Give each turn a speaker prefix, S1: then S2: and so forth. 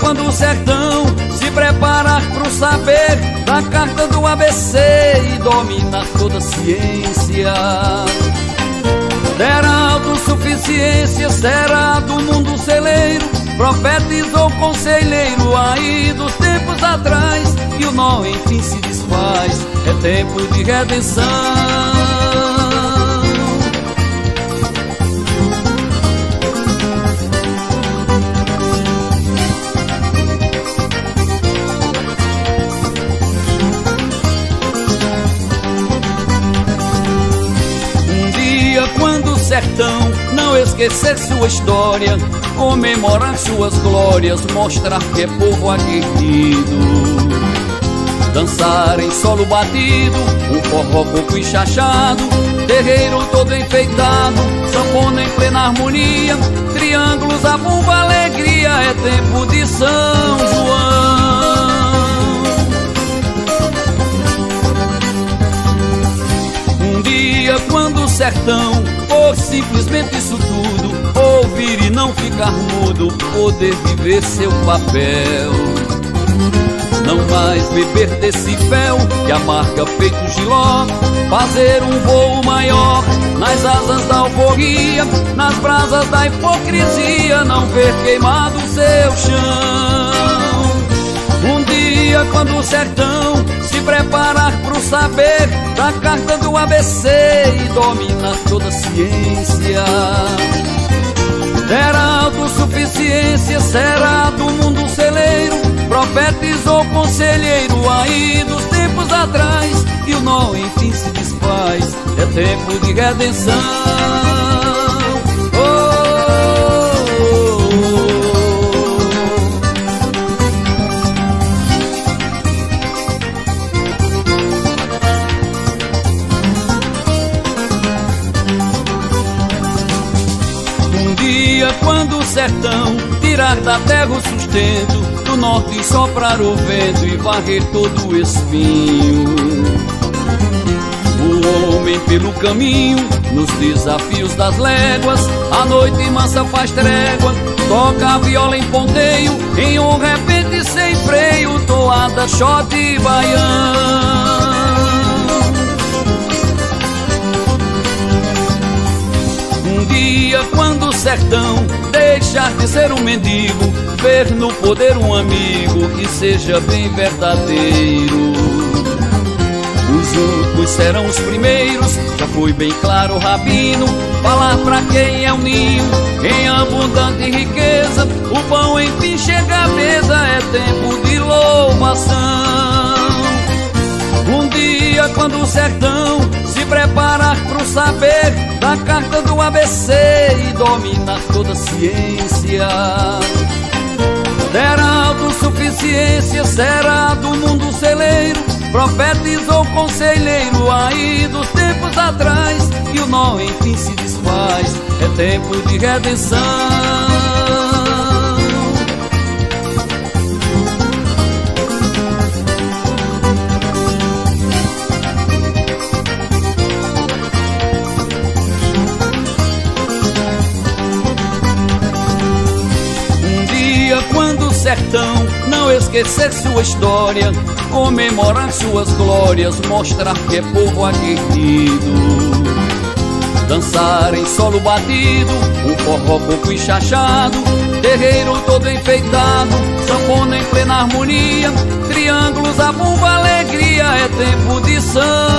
S1: quando o sertão se preparar pro saber da carta do ABC e dominar toda a ciência. Terá autossuficiência, será do mundo celeiro, profetizou conselheiro aí dos tempos atrás, e o nó enfim se desfaz, é tempo de redenção. Sertão, não esquecer sua história, comemorar suas glórias, mostrar que é povo aguerrido. Dançar em solo batido, um forró pouco enxachado, terreiro todo enfeitado, sanfona em plena harmonia, triângulos, a bomba, alegria, é tempo de São João. Um dia quando o sertão simplesmente isso tudo, ouvir e não ficar mudo, poder viver seu papel. Não mais beber desse fel que a marca feito giló, fazer um voo maior nas asas da alforria, nas brasas da hipocrisia, não ver queimado seu chão. Um dia quando o sertão se preparar pro saber da carta do ABC e dominar toda a ciência. Terá autossuficiência, será do mundo celeiro, profetizou conselheiro aí dos tempos atrás, e o nó enfim se desfaz, é tempo de redenção. Quando o sertão tirar da terra o sustento, do norte soprar o vento e varrer todo o espinho. O homem pelo caminho, nos desafios das léguas, a noite mansa faz trégua, toca a viola em ponteio, em um repente sem freio, toada, shot e baião. De ser um mendigo, ver no poder um amigo que seja bem verdadeiro. Os últimos serão os primeiros, já foi bem claro o rabino. Falar pra quem é o ninho, em abundante riqueza, o pão enfim chega à mesa, é tempo quando o sertão se preparar pro saber da carta do ABC e dominar toda a ciência. Terá autossuficiência, será do mundo celeiro, profetizou conselheiro aí dos tempos atrás, e o nó enfim se desfaz, é tempo de redenção. Sertão, não esquecer sua história, comemorar suas glórias, mostrar que é povo aguerrido. Dançar em solo batido, um forró pouco enxachado, terreiro todo enfeitado, sanfona em plena harmonia, triângulos, a bomba, alegria, é tempo de João.